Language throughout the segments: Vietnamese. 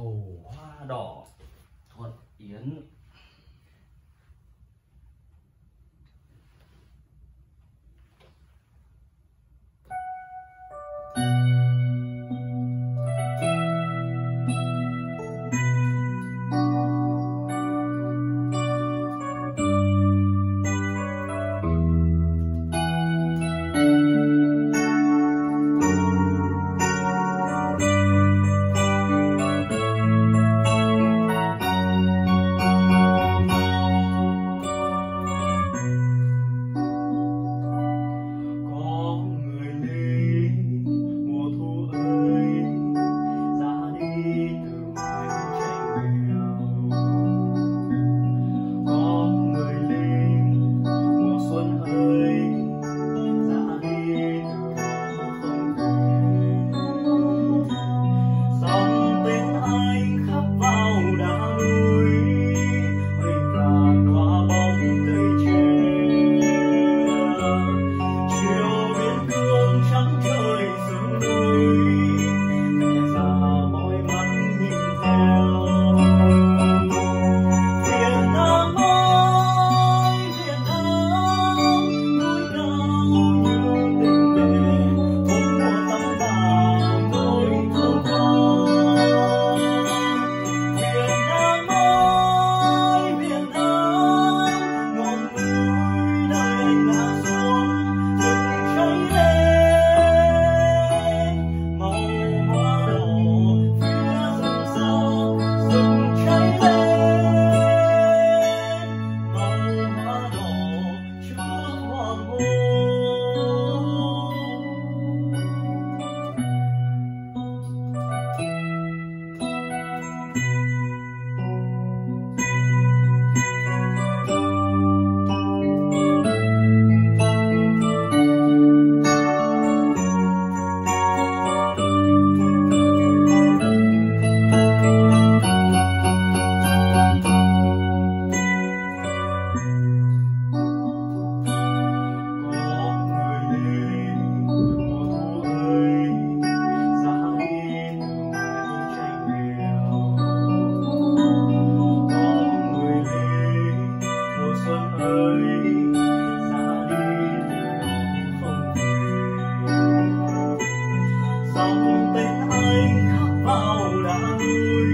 màu hoa đỏ. Thuận yến luz.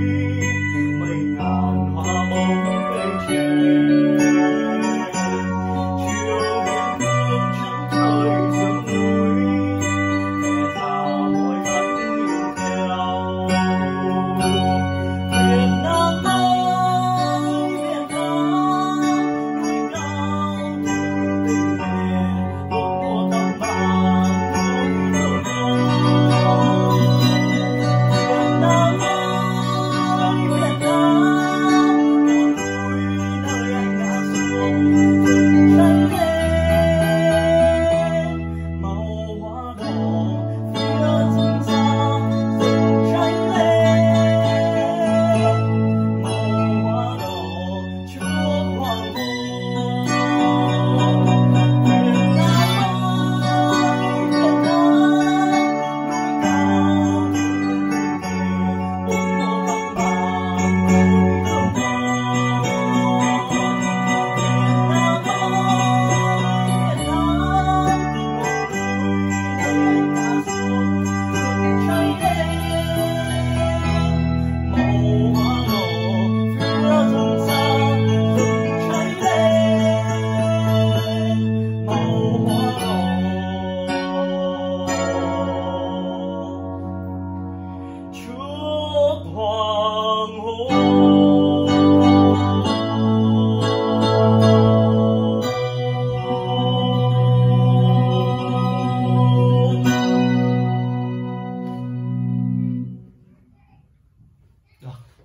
야.